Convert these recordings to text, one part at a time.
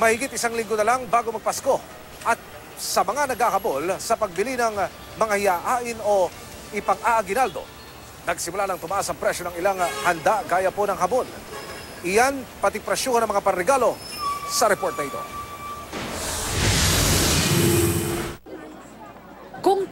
Mahigit isang linggo na lang bago magpasko at sa mga nagkakabol sa pagbili ng mga hiyain o ipang-aaginaldo, nagsimula lang tumaas ang presyo ng ilang handa gaya po ng habol. Iyan pati presyuhan ng mga panregalo sa report na ito.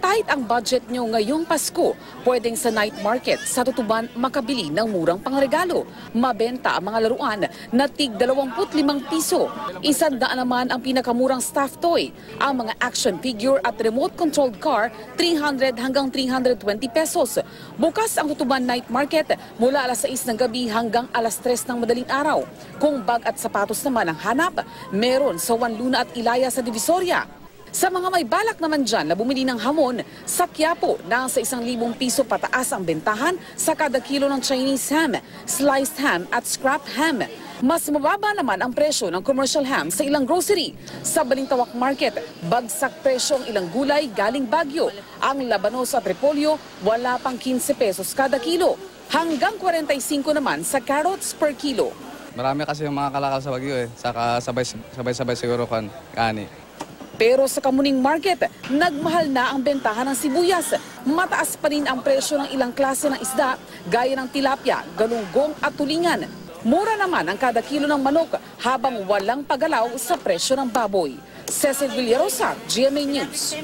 Tight ang budget nyo ngayong Pasko, pwedeng sa night market sa tutuban makabili ng murang pangregalo. Mabenta ang mga laruan na tig 25 piso. Isandaan naman ang pinakamurang staff toy. Ang mga action figure at remote-controlled car, 300 hanggang 320 pesos. Bukas ang tutuban night market mula alas 6 ng gabi hanggang alas 3 ng madaling araw. Kung bag at sapatos naman ang hanap, meron sa Wanluna at Ilaya sa Divisoria. Sa mga may balak naman dyan na bumili ng hamon, sa Quiapo, nasa isang libong piso pataas ang bentahan sa kada kilo ng Chinese ham, sliced ham at scrap ham. Mas mababa naman ang presyo ng commercial ham sa ilang grocery. Sa Balintawak Market, bagsak presyo ang ilang gulay galing Bagyo. Ang labanos at repolyo, wala pang 15 pesos kada kilo. Hanggang 45 naman sa carrots per kilo. Marami kasi yung mga kalakal sa Bagyo eh. Saka sabay, sabay-sabay siguro kan kani. Pero sa Kamuning Market, nagmahal na ang bentahan ng sibuyas. Mataas pa rin ang presyo ng ilang klase ng isda, gaya ng tilapia, galunggong at tulingan. Mura naman ang kada kilo ng manok habang walang pagalaw sa presyo ng baboy. Cecil Villarosa, GMA News.